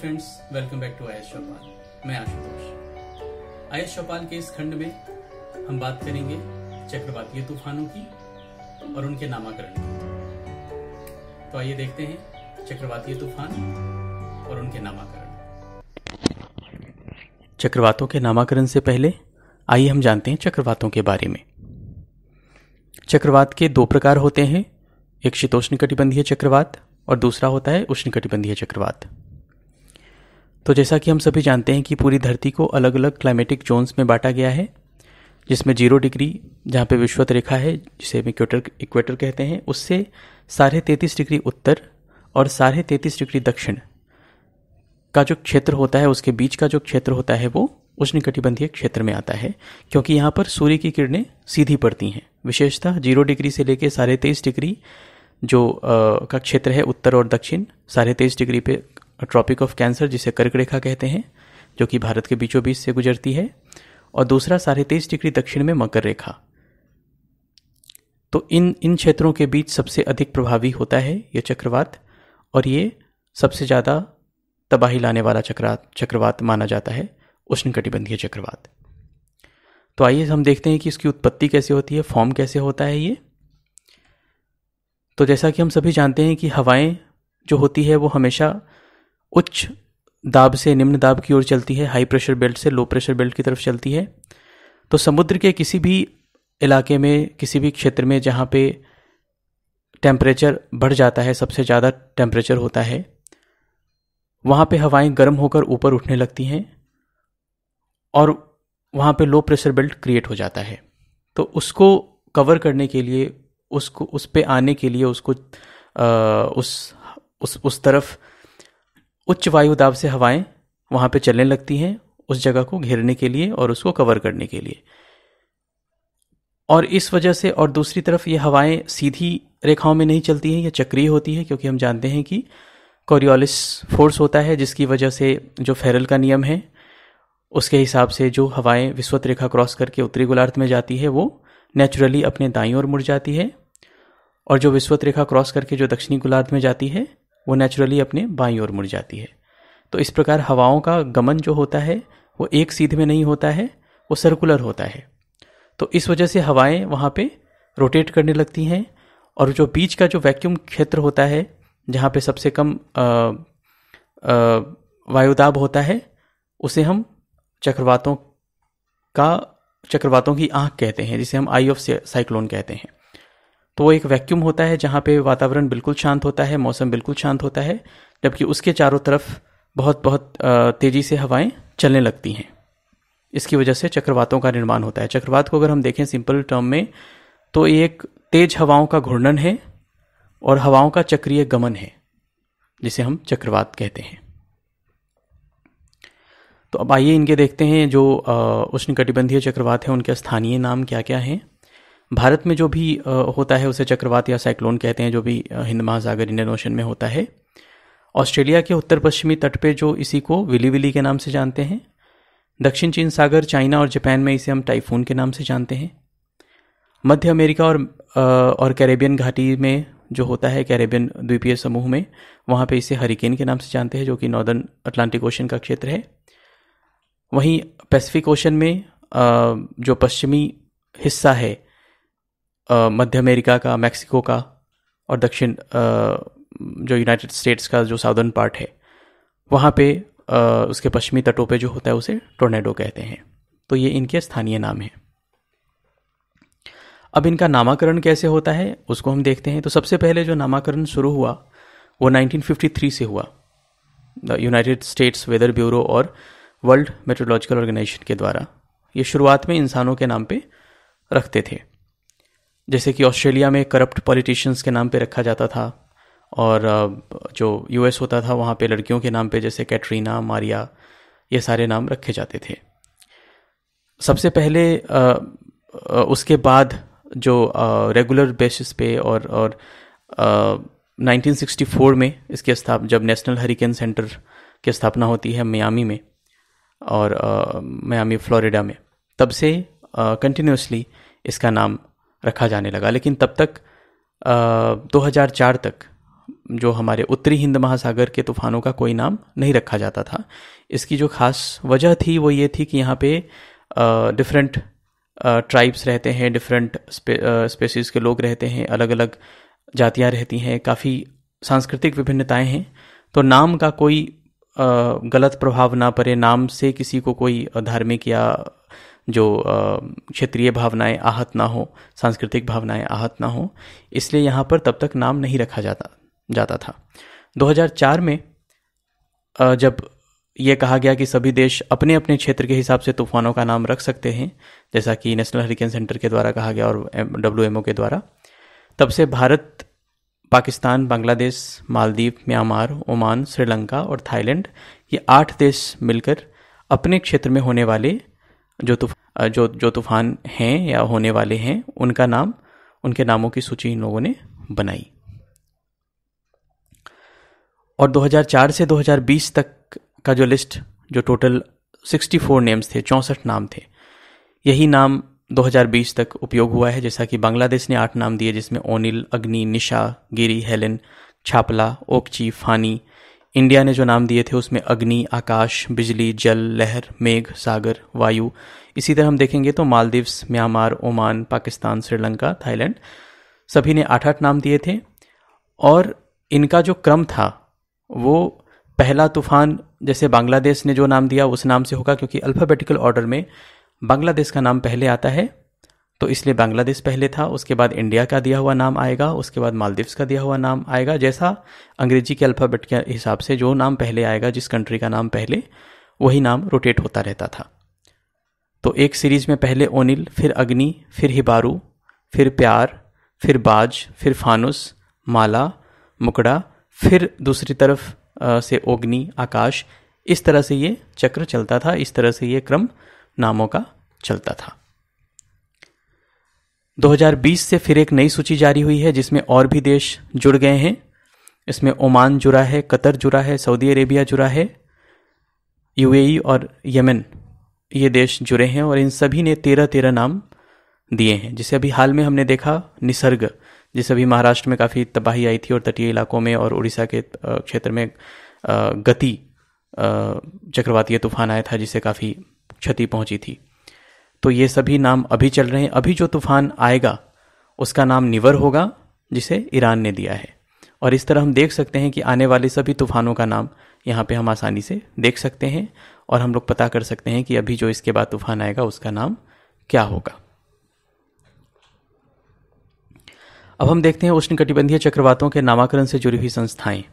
Friends welcome back to आयश चौपाल मैं आशुतोष। आयश चौपाल के इस खंड में हम बात करेंगे चक्रवातीय तूफानों की और उनके नामाकरण की। तो आइए देखते हैं चक्रवातीय तूफ़ान और उनके नामाकरण। चक्रवातों के नामाकरण से पहले आइए हम जानते हैं चक्रवातों के बारे में। चक्रवात के दो प्रकार होते हैं, एक शीतोष्ण कटिबंधीय चक्रवात और दूसरा होता है उष्ण कटिबंधीय चक्रवात। तो जैसा कि हम सभी जानते हैं कि पूरी धरती को अलग अलग क्लाइमेटिक जोन्स में बांटा गया है जिसमें ज़ीरो डिग्री जहाँ पे विश्वत रेखा है जिसे हम इक्वेटर इक्वेटर कहते हैं उससे साढ़े तैंतीस डिग्री उत्तर और साढ़े तैंतीस डिग्री दक्षिण का जो क्षेत्र होता है उसके बीच का जो क्षेत्र होता है वो उष्ण कटिबंधीय क्षेत्र में आता है क्योंकि यहाँ पर सूर्य की किरणें सीधी पड़ती हैं। विशेषतः ज़ीरो डिग्री से लेकर साढ़े तेईस डिग्री जो आ, का क्षेत्र है उत्तर और दक्षिण साढ़े तेईस डिग्री पे ट्रॉपिक ऑफ़ कैंसर जिसे कर्क रेखा कहते हैं, जो कि भारत के बीचों बीच से गुजरती है, और दूसरा साढ़े तेईस डिग्री दक्षिण में मकर रेखा। तो इन इन क्षेत्रों के बीच सबसे अधिक प्रभावी होता है ये चक्रवात, और ये सबसे ज़्यादा तबाही लाने वाला चक्रवात चक्रवात माना जाता है उष्ण कटिबंधीय चक्रवात। तो आइए हम देखते हैं कि इसकी उत्पत्ति कैसे होती है, फॉर्म कैसे होता है ये। तो जैसा कि हम सभी जानते हैं कि हवाएँ जो होती है, वो हमेशा उच्च दाब से निम्न दाब की ओर चलती है हाई प्रेशर बेल्ट से लो प्रेशर बेल्ट की तरफ़ चलती है। तो समुद्र के किसी भी इलाके में किसी भी क्षेत्र में जहाँ पे टेम्परेचर बढ़ जाता है सबसे ज़्यादा टेम्परेचर होता है वहाँ पे हवाएँ गर्म होकर ऊपर उठने लगती हैं और वहाँ पे लो प्रेशर बेल्ट क्रिएट हो जाता है। तो उसको कवर करने के लिए उसको उस पर आने के लिए उसको आ, उस उस उस तरफ़ उच्च वायु दाब से हवाएँ वहाँ पे चलने लगती हैं उस जगह को घेरने के लिए और उसको कवर करने के लिए। और इस वजह से और दूसरी तरफ़ ये हवाएँ सीधी रेखाओं में नहीं चलती हैं, ये चक्रीय होती है, क्योंकि हम जानते हैं कि कोरियोलिस फोर्स होता है, जिसकी वजह से जो फेरल का नियम है, उसके हिसाब से जो हवाएँ विश्वत रेखा क्रॉस करके उत्तरी गोलार्ध में जाती है, वो नेचुरली अपने दाई ओर मुड़ जाती है। और जो विश्वत रेखा क्रॉस करके जो दक्षिणी गोलार्ध में जाती है वो नेचुरली अपने बाई ओर मुड़ जाती है। तो इस प्रकार हवाओं का गमन जो होता है, वो एक सीध में नहीं होता है, वो सर्कुलर होता है। तो इस वजह से हवाएँ वहाँ पे रोटेट करने लगती हैं और जो बीच का जो वैक्यूम क्षेत्र होता है, जहाँ पे सबसे कम वायुदाब होता है, उसे हम चक्रवातों का, चक्रवातों की आँख कहते हैं, जिसे हम आई ऑफ़ साइक्लोन कहते हैं। तो वो एक वैक्यूम होता है जहाँ पे वातावरण बिल्कुल शांत होता है, मौसम बिल्कुल शांत होता है, जबकि उसके चारों तरफ़ बहुत बहुत तेज़ी से हवाएँ चलने लगती हैं। इसकी वजह से चक्रवातों का निर्माण होता है। चक्रवात को अगर हम देखें सिंपल टर्म में तो एक तेज हवाओं का घूर्णन है और हवाओं का चक्रीय गमन है, जिसे हम चक्रवात कहते हैं। तो अब आइए इनके देखते हैं जो उष्ण कटिबंधीय चक्रवात है, उनके स्थानीय नाम क्या क्या हैं। भारत में जो भी होता है, उसे चक्रवात या साइक्लोन कहते हैं, जो भी हिंद महासागर, इंडियन ओशन में होता है, ऑस्ट्रेलिया के उत्तर पश्चिमी तट पे जो इसी को विली विली के नाम से जानते हैं, दक्षिण चीन सागर, चाइना और जापान में इसे हम टाइफून के नाम से जानते हैं, मध्य अमेरिका और और कैरेबियन घाटी में जो होता है, कैरेबियन द्वीपीय समूह में, वहाँ पे इसे हरिकेन के नाम से जानते हैं, जो कि नॉर्दर्न अटलांटिक ओशन का क्षेत्र है, वहीं पैसिफिक ओशन में जो पश्चिमी हिस्सा है मध्य अमेरिका का, मैक्सिको का और दक्षिण जो यूनाइटेड स्टेट्स का जो साउदर्न पार्ट है, वहाँ पे उसके पश्चिमी तटों पे जो होता है उसे टोर्नेडो कहते हैं। तो ये इनके स्थानीय नाम हैं। अब इनका नामाकरण कैसे होता है, उसको हम देखते हैं। तो सबसे पहले जो नामाकरण शुरू हुआ, वो 1953 से हुआ। यूनाइटेड स्टेट्स वेदर ब्यूरो और वर्ल्ड मेट्रोलॉजिकल ऑर्गेनाइजेशन के द्वारा। ये शुरुआत में इंसानों के नाम पे रखते थे। जैसे कि ऑस्ट्रेलिया में करप्ट पॉलिटिशियंस के नाम पे रखा जाता था और जो यूएस होता था वहाँ पे लड़कियों के नाम पे जैसे कैटरीना, मारिया, ये सारे नाम रखे जाते थे। सबसे पहले उसके बाद जो रेगुलर बेसिस पे और और 1964 में इसकी स्थाप, जब नेशनल हरिकेन सेंटर की स्थापना होती है मियामी में और मियामी, फ्लोरिडा में, तब से कंटिन्यूसली इसका नाम रखा जाने लगा। लेकिन तब तक आ, 2004 तक जो हमारे उत्तरी हिंद महासागर के तूफानों का कोई नाम नहीं रखा जाता था। इसकी जो खास वजह थी वो ये थी कि यहाँ पे डिफरेंट ट्राइब्स रहते हैं डिफरेंट स्पेसीज के लोग रहते हैं अलग अलग जातियाँ रहती हैं काफ़ी सांस्कृतिक विभिन्नताएँ हैं। तो नाम का कोई गलत प्रभाव ना पड़े नाम से किसी को कोई धार्मिक या जो क्षेत्रीय भावनाएँ आहत ना हो, सांस्कृतिक भावनाएँ आहत ना हो, इसलिए यहाँ पर तब तक नाम नहीं रखा जाता जाता था। 2004 में जब ये कहा गया कि सभी देश अपने अपने क्षेत्र के हिसाब से तूफानों का नाम रख सकते हैं, जैसा कि नेशनल हरिकेन सेंटर के द्वारा कहा गया और डब्ल्यू के द्वारा, तब से भारत, पाकिस्तान, बांग्लादेश, मालदीव, म्यांमार, ओमान, श्रीलंका और थाईलैंड, ये आठ देश मिलकर अपने क्षेत्र में होने वाले जो तूफ जो जो तूफ़ान हैं या होने वाले हैं, उनका नाम, उनके नामों की सूची इन लोगों ने बनाई। और 2004 से 2020 तक का जो लिस्ट, जो टोटल 64 नेम्स थे, चौंसठ नाम थे, यही नाम 2020 तक उपयोग हुआ है। जैसा कि बांग्लादेश ने आठ नाम दिए, जिसमें ओनिल, अग्नि, निशा, गिरी, हेलेन, छापला, ओकची, फानी इंडिया ने जो नाम दिए थे उसमें अग्नि, आकाश, बिजली, जल, लहर, मेघ, सागर, वायु। इसी तरह हम देखेंगे तो Maldives, Myanmar, Oman, Pakistan, Sri Lanka, Thailand, सभी ने आठ आठ नाम दिए थे। और इनका जो क्रम था, वो पहला तूफ़ान, जैसे बांग्लादेश ने जो नाम दिया, उस नाम से होगा, क्योंकि अल्फ़ाबेटिकल ऑर्डर में बांग्लादेश का नाम पहले आता है। तो इसलिए बांग्लादेश पहले था, उसके बाद इंडिया का दिया हुआ नाम आएगा, उसके बाद मालदीव्स का दिया हुआ नाम आएगा, जैसा अंग्रेज़ी के अल्फ़ाबेट के हिसाब से जो नाम पहले आएगा, जिस कंट्री का नाम पहले, वही नाम रोटेट होता रहता था। तो एक सीरीज़ में पहले ओनिल, फिर अग्नि, फिर हिबारू, फिर प्यार, फिर बाज, फिर फानुस, माला, मुकड़ा, फिर दूसरी तरफ़ से ओग्नि, आकाश, इस तरह से ये चक्र चलता था, इस तरह से ये क्रम नामों का चलता था। 2020 से फिर एक नई सूची जारी हुई है, जिसमें और भी देश जुड़ गए हैं। इसमें ओमान जुड़ा है, कतर जुड़ा है, सऊदी अरेबिया जुड़ा है, यूएई और यमन ये देश जुड़े हैं और इन सभी ने तेरह तेरह नाम दिए हैं, जिसे अभी हाल में हमने देखा निसर्ग, जिसे अभी महाराष्ट्र में काफ़ी तबाही आई थी और तटीय इलाकों में और उड़ीसा के क्षेत्र में गति चक्रवातीय तूफ़ान आया था, जिसे काफ़ी क्षति पहुँची थी। तो ये सभी नाम अभी चल रहे हैं। अभी जो तूफ़ान आएगा, उसका नाम निवर होगा, जिसे ईरान ने दिया है। और इस तरह हम देख सकते हैं कि आने वाले सभी तूफानों का नाम यहाँ पे हम आसानी से देख सकते हैं और हम लोग पता कर सकते हैं कि अभी जो इसके बाद तूफ़ान आएगा, उसका नाम क्या होगा। अब हम देखते हैं उष्ण कटिबंधीय चक्रवातों के नामाकरण से जुड़ी हुई संस्थाएँ।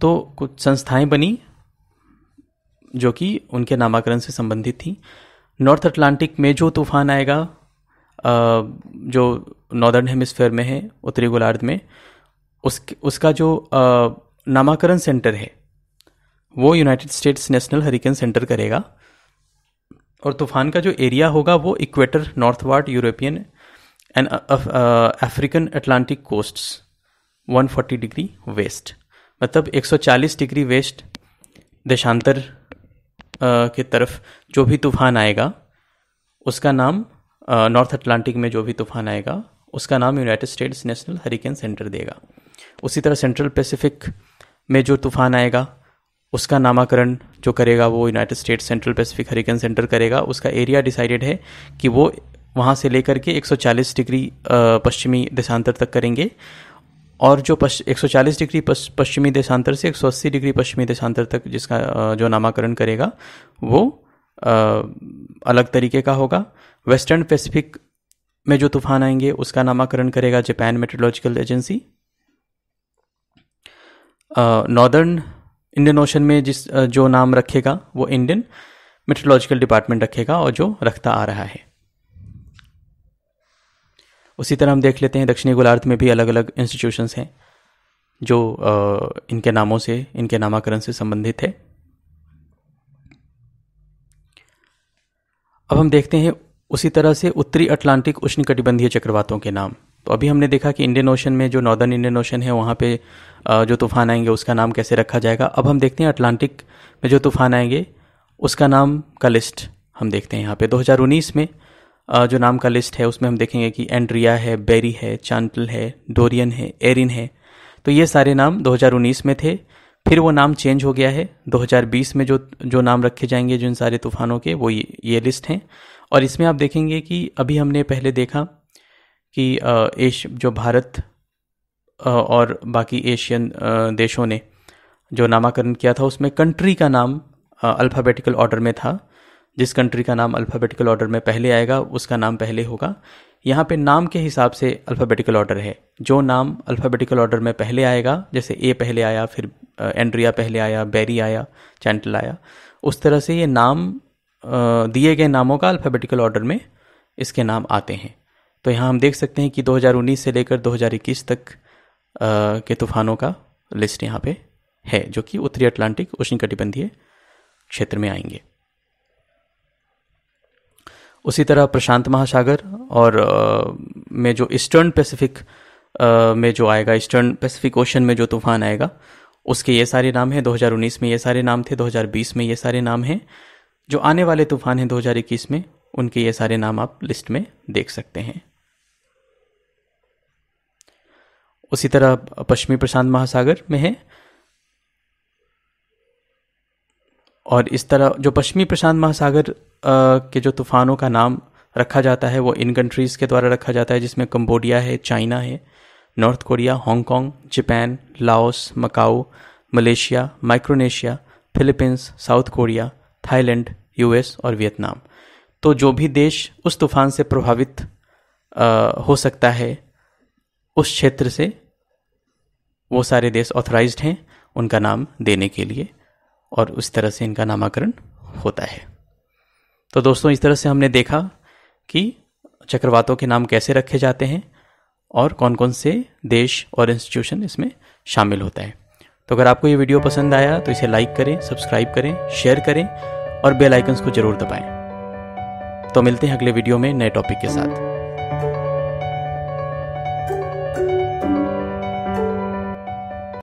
तो कुछ संस्थाएँ बनी, जो कि उनके नामाकरण से संबंधित थी। नॉर्थ अटलांटिक में जो तूफ़ान आएगा जो नॉर्दर्न हेमिस्फेयर में है, उत्तरी गोलार्ध में, उस, उसका जो नामाकरण सेंटर है, वो United States National Hurricane Centre करेगा। और तूफ़ान का जो एरिया होगा, वो equator north northward, European and African Atlantic coast 140 degree west मतलब 140 डिग्री वेस्ट, देशांतर के तरफ़ जो भी तूफ़ान आएगा, उसका नाम नॉर्थ अटलांटिक में जो भी तूफ़ान आएगा, उसका नाम United States National Hurricane Centre देगा। उसी तरह सेंट्रल पैसिफिक में जो तूफ़ान आएगा, उसका नामाकरण जो करेगा वो United States Central Pacific Hurricane Centre करेगा। उसका एरिया डिसाइडेड है कि वो वहाँ से लेकर के 140 डिग्री पश्चिमी देशांतर तक करेंगे। और जो पश 140 डिग्री पश्चिमी देशांतर से 180 डिग्री पश्चिमी देशांतर तक जिसका जो नामाकरण करेगा, वो अलग तरीके का होगा। वेस्टर्न पैसिफिक में जो तूफ़ान आएँगे, उसका नामाकरण करेगा Japan Meteorological Agency. Northern Indian Ocean में जिस जो नाम रखेगा, वो इंडियन मेट्रोलॉजिकल डिपार्टमेंट रखेगा और जो रखता आ रहा है। उसी तरह हम देख लेते हैं, दक्षिणी गोलार्ध में भी अलग अलग इंस्टीट्यूशंस हैं, जो इनके नामों से, इनके नामाकरण से संबंधित है। अब हम देखते हैं उसी तरह से उत्तरी अटलांटिक उष्ण कटिबंधीय चक्रवातों के नाम। तो अभी हमने देखा कि इंडियन ओशन में जो नॉर्दर्न इंडियन ओशन है, वहाँ पे जो तूफ़ान आएँगे, उसका नाम कैसे रखा जाएगा? अब हम देखते हैं अटलांटिक में जो तूफ़ान आएँगे, उसका नाम का लिस्ट हम देखते हैं यहाँ पे। 2019 में जो नाम का लिस्ट है उसमें हम देखेंगे कि एंड्रिया है बेरी है चांटल है डोरियन है एरिन है। तो ये सारे नाम 2019 में थे। फिर वो नाम चेंज हो गया है। 2020 में जो जो नाम रखे जाएँगे जिन सारे तूफानों के वो ये, ये लिस्ट हैं। और इसमें आप देखेंगे कि अभी हमने पहले देखा कि एश जो भारत और बाकी एशियन देशों ने जो नामाकरण किया था उसमें कंट्री का नाम अल्फ़ाबेटिकल ऑर्डर में था। जिस कंट्री का नाम अल्फ़ाबेटिकल ऑर्डर में पहले आएगा, उसका नाम पहले होगा। यहाँ पे नाम के हिसाब से अल्फ़ाबेटिकल ऑर्डर है। जो नाम अल्फ़ाबेटिकल ऑर्डर में पहले आएगा, जैसे ए पहले आया, फिर एंड्रिया पहले आया बेरी आया चैंटल आया, उस तरह से ये नाम दिए गए नामों का अल्फ़ाबेटिकल ऑर्डर में इसके नाम आते हैं। तो यहाँ हम देख सकते हैं कि 2019 से लेकर 2021 तक के तूफानों का लिस्ट यहाँ पे है, जो कि उत्तरी अटलांटिक उष्णकटिबंधीय क्षेत्र में आएँगे। उसी तरह प्रशांत महासागर और में जो ईस्टर्न पैसिफिक में जो आएगा, ईस्टर्न पैसिफिक ओशन में जो तूफ़ान आएगा, उसके ये सारे नाम हैं 2019 में ये सारे नाम थे 2020 में ये सारे नाम हैं, जो आने वाले तूफ़ान हैं 2021 में, उनके ये सारे नाम आप लिस्ट में देख सकते हैं। उसी तरह पश्चिमी प्रशांत महासागर में है और इस तरह जो पश्चिमी प्रशांत महासागर के जो तूफानों का नाम रखा जाता है वो इन कंट्रीज़ के द्वारा रखा जाता है जिसमें कंबोडिया है चाइना है North Korea Hong Kong Japan Laos Macau Malaysia Micronesia Philippines South Korea Thailand US और वियतनाम। तो जो भी देश उस तूफ़ान से प्रभावित आ, हो सकता है उस क्षेत्र से वो सारे देश ऑथराइज्ड हैं उनका नाम देने के लिए। और उस तरह से इनका नामाकरण होता है। तो दोस्तों, इस तरह से हमने देखा कि चक्रवातों के नाम कैसे रखे जाते हैं और कौन कौन से देश और इंस्टीट्यूशन इसमें शामिल होता है। तो अगर आपको ये वीडियो पसंद आया तो इसे लाइक करें सब्सक्राइब करें शेयर करें और बेल आइकन्स को ज़रूर दबाएँ। तो मिलते हैं अगले वीडियो में नए टॉपिक के साथ।